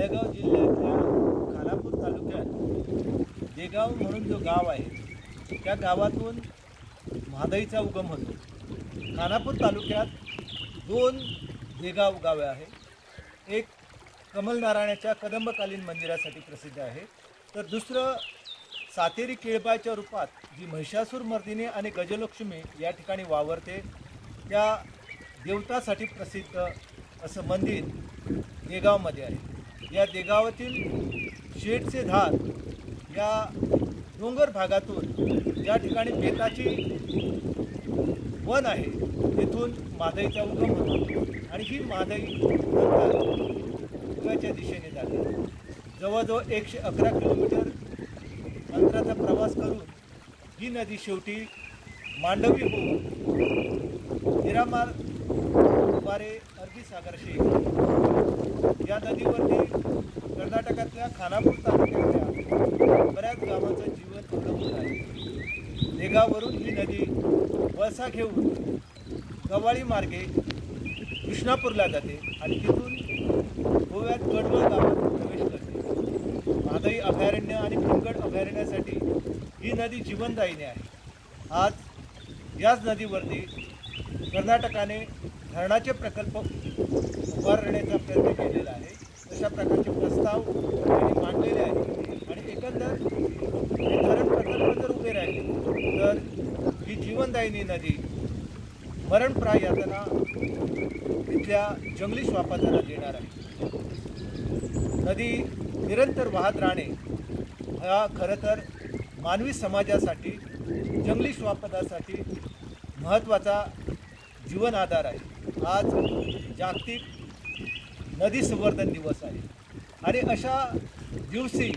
जळगाव जिल्ह्यातल्या खानापूर तालुक्यात देगाव म्हणून जो गाव आहे त्या गावातून म्हादईचा उगम होतो. खानापूर तालुक्यात दोन देगाव गावे आहे. एक कमलनारायणाच्या कदंबकालीन मंदिरासाठी प्रसिद्ध आहे. तर दुसरं सातेरी केळबाच्या रूपात जी महिषासूर मर्दिनी आणि गजलक्ष्मी या ठिकाणी वावरते त्या देवतासाठी प्रसिद्ध असं मंदिर देगावमध्ये आहे. या देगावातील शेडचे धार या डोंगर भागातून ज्या ठिकाणी बेताची वन आहे तिथून मादईचा उगम होतो. आणि ही मादई नंतर दिशेने जाते. जवळजवळ एकशे अकरा किलोमीटर अंतराचा प्रवास करून ही नदी शेवटी मांडवी होऊन निरामार द्वारे अरबी शेख या नदीवरती कर्नाटकातल्या खानापूर तालुक्यातल्या बऱ्याच गावाचं जीवन अवलंबून आहे. देगावरून ही नदी वळसा घेऊन गवाळी मार्गे कृष्णापूरला जाते आणि तिथून गोव्यात गडवळ गावात प्रवेश करते. म्हादई अभयारण्य आणि भीमगड अभयारण्यासाठी ही नदी जीवनदायिनी आहे. आज याच नदीवरती कर्नाटकाने धरणाचे प्रकल्प उभारण्याचा प्रयत्न केलेला आहे. अशा प्रकारचे प्रस्ताव त्यांनी मांडलेले आहेत. आणि एकंदर हे धरण प्रकल्प जर उभे राहिले तर ही जीवनदायिनी नदी मरणप्राय यातना इथल्या जंगली श्वापांना देणार आहे. नदी निरंतर वाहत राहणे हा खरं तर मानवी समाजासाठी जंगली श्वापदासाठी महत्त्वाचा जीवन आधार आहे. आज जागतिक नदी संवर्धन दिवस आहे. आणि अशा दिवशी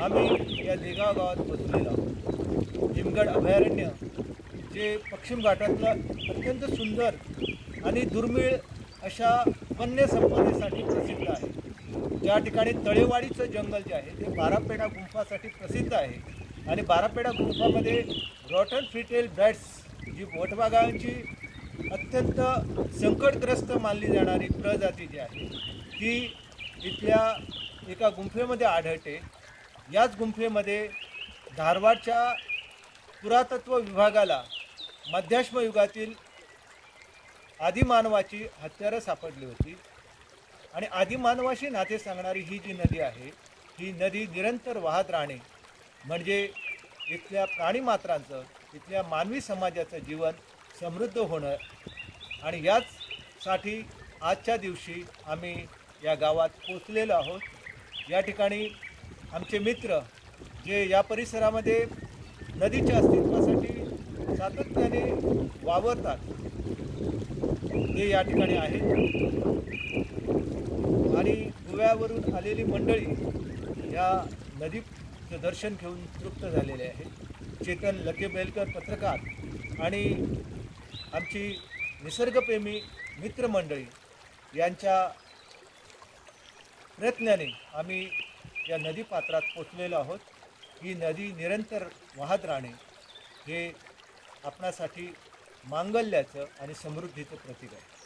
आम्ही या देगाव गावात बसलेलो आहोत. भीमगड अभयारण्य जे पश्चिम घाटातलं अत्यंत सुंदर आणि दुर्मिळ अशा वन्य संपदेसाठी प्रसिद्ध आहे. ज्या ठिकाणी तळेवाडीचं जंगल जे आहे ते बारापेडा गुंफासाठी प्रसिद्ध आहे. आणि बारापेडा गुंफामध्ये रॉटन फिटेल बॅट्स जी वटवाघांची अत्यंत संकटग्रस्त मानली जाणारी प्रजाती जी आहे ती इथल्या एका गुंफेमध्ये आढळते. याच गुंफेमध्ये धारवाडच्या पुरातत्व विभागाला मध्याश्म युगातील आदिमानवाची हत्यारं सापडली होती. आणि आदिमानवाशी नाते सांगणारी ही जी नदी आहे ही नदी निरंतर वाहत राहणे म्हणजे इथल्या प्राणीमात्रांचं इथल्या मानवी समाजाचं जीवन समृद्ध होणं आणि याचसाठी आजच्या दिवशी आम्ही या गावात पोचलेलो आहोत. या ठिकाणी आमचे मित्र जे या परिसरामध्ये नदीच्या अस्तित्वासाठी सातत्याने वावरतात ते या ठिकाणी आहेत. आणि गोव्यावरून आलेली मंडळी या नदीचं दर्शन घेऊन तृप्त झालेले आहे चेतन लकेबेलकर पत्रकार आणि आमची निसर्गप्रेमी मित्रमंडळी यांच्या प्रयत्नाने आम्ही या नदीपात्रात पोचलेलो आहोत. ही नदी निरंतर वाहत राहणे हे आपणासाठी मांगल्याचं आणि समृद्धीचं प्रतीक आहे.